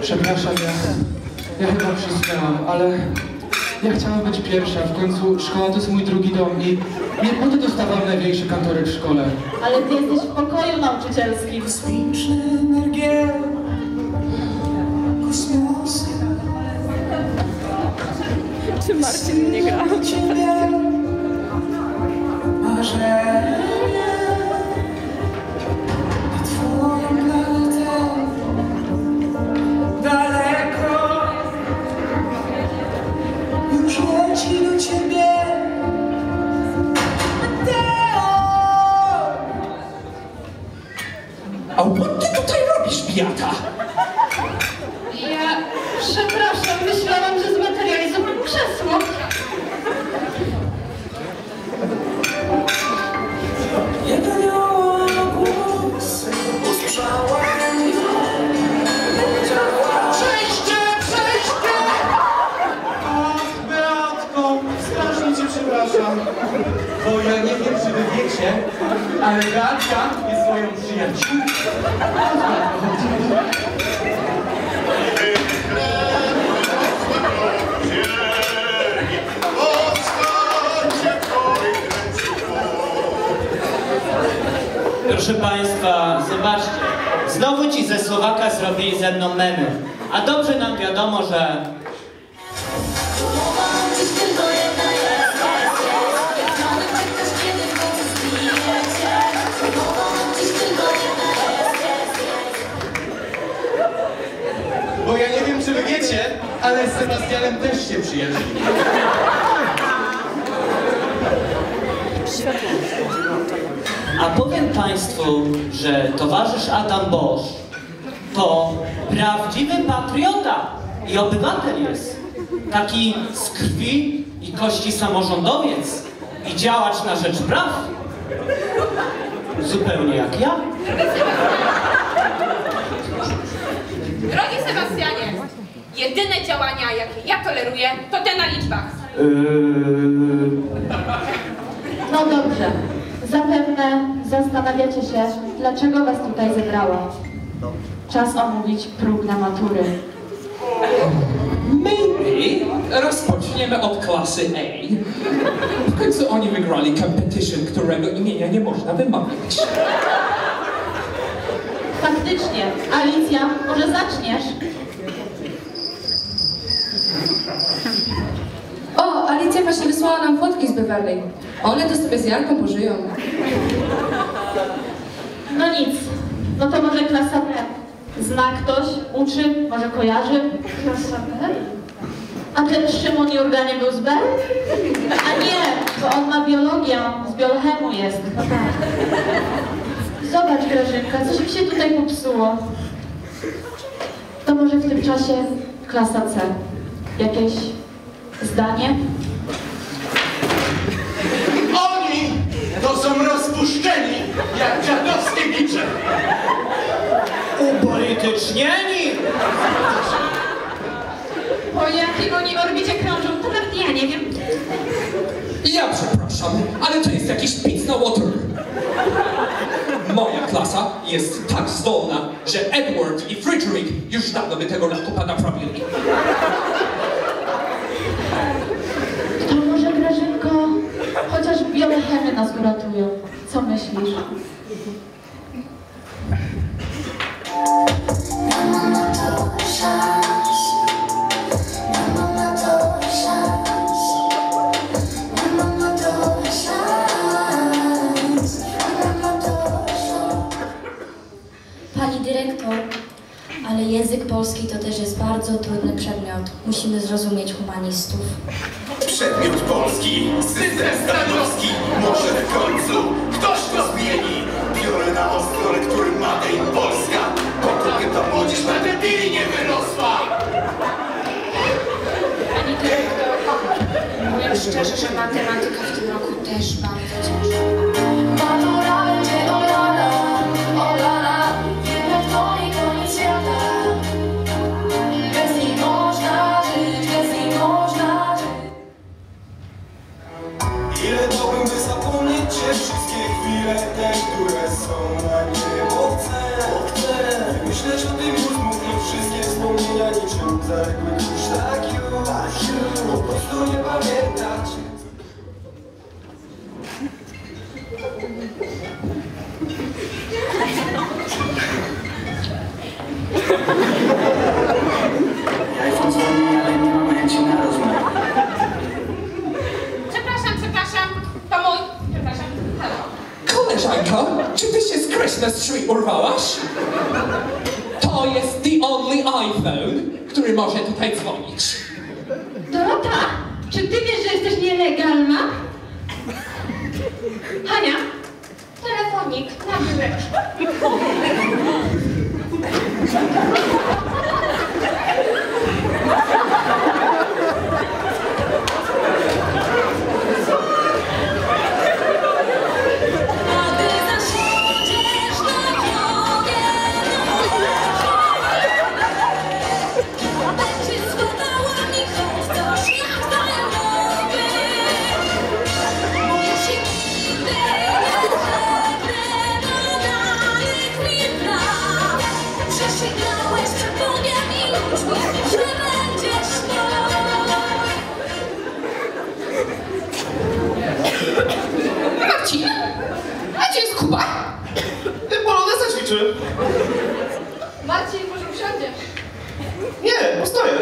przepraszam, ja, ja chyba przysnęłam, ale ja chciałam być pierwsza. W końcu szkoła to jest mój drugi dom i nie po to dostawałam największy kantorek w szkole. Ale ty jesteś w pokoju nauczycielskim. Kosmiczne energie Kosmos Czy Marcin nie gra? Ciebie A what ty tutaj robisz, Biata? Ja przepraszam, myślałam, że zmaterializowałam krzesło. Jeden głos usłyszałem Przejście! Przejście! Ach, Beatko, strasznie cię przepraszam. Bo ja nie wiem, czy wy wiecie, ale Beatka jest moją przyjaciółką. Proszę Państwa, zobaczcie. Znowu ci ze Słowaka zrobili ze mną memy. A dobrze nam wiadomo, że wiecie, ale z Sebastianem też się przyjaźni. A powiem Państwu, że towarzysz Adam Bosch to prawdziwy patriota i obywatel jest. Taki z krwi i kości samorządowiec i działacz na rzecz praw. Zupełnie jak ja. Drogi Sebastianie, jedyne działania, jakie ja toleruję, to te na liczbach. Yy... No dobrze. Zapewne zastanawiacie się, dlaczego was tutaj zebrałam. Czas omówić próbne matury. Maybe rozpoczniemy od klasy A. W końcu oni wygrali competition, którego imienia nie można wymawiać. Faktycznie. Alicja, może zaczniesz? O, Alicja właśnie wysłała nam fotki z Beverly. One to sobie z Jarką pożyją. No nic. No to może klasa B. Zna ktoś? Uczy? Może kojarzy? Klasa B? A ten Szymon Jurga nie był z B? A nie, bo on ma biologię, z biochemu jest. Zobacz Grażynka, coś mi się tutaj popsuło. To może w tym czasie klasa C. Jakieś zdanie? Są rozpuszczeni, jak dziadowskie bicze. Upolitycznieni! Po jakim oni orbicie krążą, to nawet ja nie wiem. Ja przepraszam, ale to jest jakiś pizz na water. Moja klasa jest tak zdolna, że Edward i Frederick już dawno by tego lakupa naprawili. To może Grażynko, chociaż biochemy nas uratują. Co myślisz? Pani Musimy zrozumieć humanistów. Przedmiot polski, system stanowski, może w końcu ktoś to zmieni. Biorę na ostro lektury Made in Polska, trochę ta młodzież na debili nie wyrosła. Pani dyrektor, powiem szczerze, że matematyka w tym roku też bardzo ciężka. Po prostu nie ale nie mam chęci na rozmowę. Przepraszam, przepraszam. To mój. Przepraszam. Halo. Koleżanko, czy ty się z Christmas Tree urwałaś? To jest the only iPhone, który może tutaj dzwonić. Dorota, czy ty wiesz, że jesteś nielegalna? Hania, telefonik na biureczko. Ćwiczy. Marcin, może usiądziesz? Nie, postoję.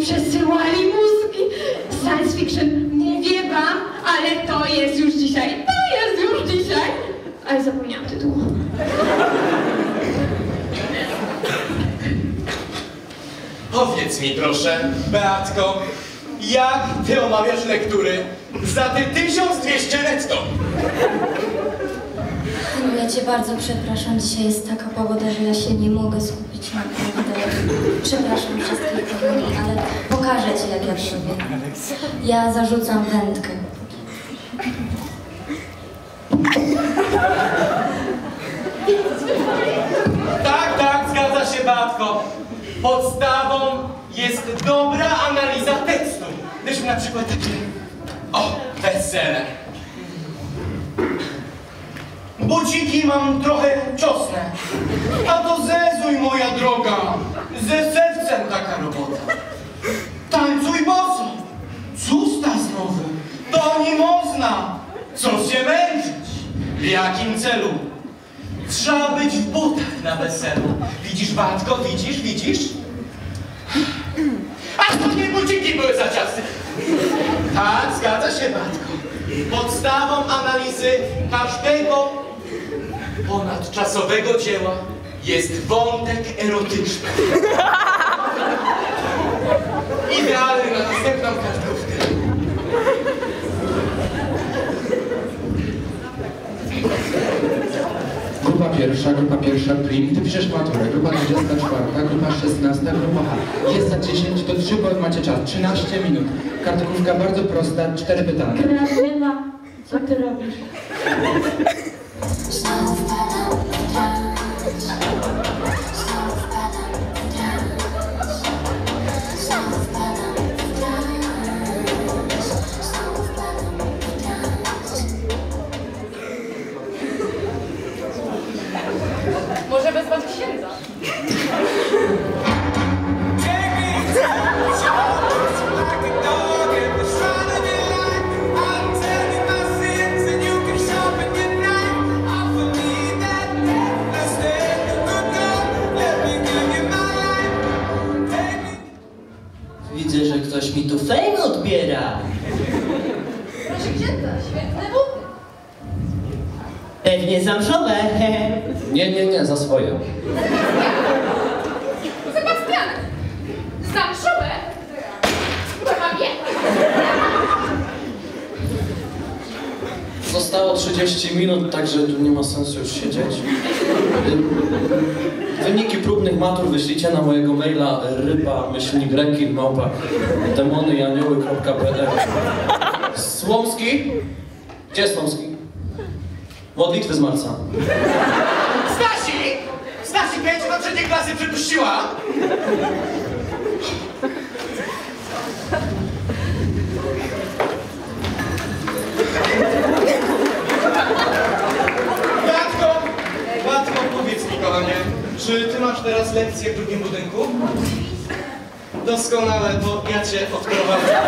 Przesyłali mózgi. Science fiction, mówię wam, ale to jest już dzisiaj, to jest już dzisiaj. Ale zapomniałam tytułu. Powiedz mi proszę, Beatko, jak ty omawiasz lektury za te 1200 netto? Haniu, ja cię bardzo przepraszam. Dzisiaj jest taka pogoda, że ja się nie mogę skupić na naprawdę. Przepraszam wszystkich ale pokażę ci, jak ja to. Ja zarzucam wędkę. Tak, tak, zgadza się, Beatko. Podstawą jest dobra analiza tekstu. Weźmy na przykład takie... O, wesele. Buciki mam trochę ciosne. A to zezuj, moja droga. Ze sercem taka robota. Tańcuj boso. Custa znowu. To nie można. Co się męczyć? W jakim celu? Trzeba być w butach na weselu. Widzisz, Batko, widzisz, widzisz? Aż nie buciki były za ciasne. Tak, zgadza się, Batko. Podstawą analizy każdego ponadczasowego dzieła jest wątek erotyczny. Idealny na następną kartkówkę. Grupa pierwsza, grupa pierwsza prim, ty piszesz maturę, grupa 24, grupa 16, grupa H. Jest za 10, to 3, bo macie czas, 13 minut. Kartkówka bardzo prosta, 4 pytania. Grażyna, co ty robisz? Pewnie zamszowe. Nie, nie, nie, za swoje. Sebastian! Zamszowe? Je? Zostało Zostało 30 minut, także tu nie ma sensu już siedzieć. Wyniki próbnych matur wyślijcie na mojego maila ryba myślnik rekin małpa demonyjanioły.pl Słomski? Gdzie jest Słomski? Modlitwy z Marca. Stasi! Stasi, pięciu do trzeciej klasy przypuściła! Batko! Batko, powiedz mi, kochanie, czy ty masz teraz lekcję w drugim budynku? Doskonale, to ja cię odprowadzę.